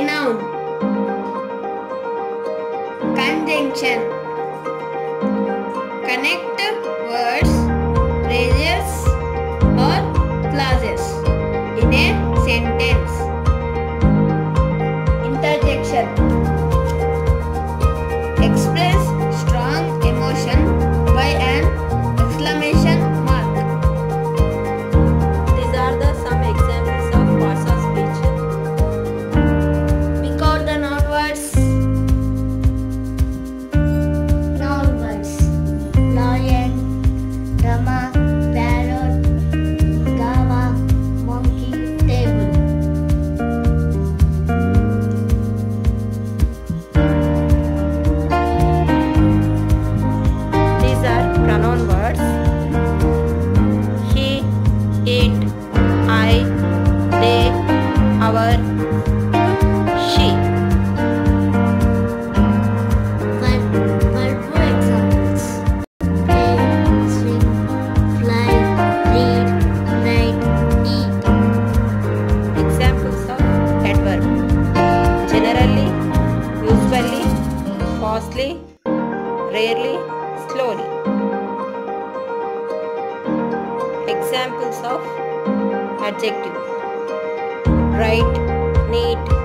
Noun. Conjunction. Connect words rarely, slowly. Examples of adjective right, neat,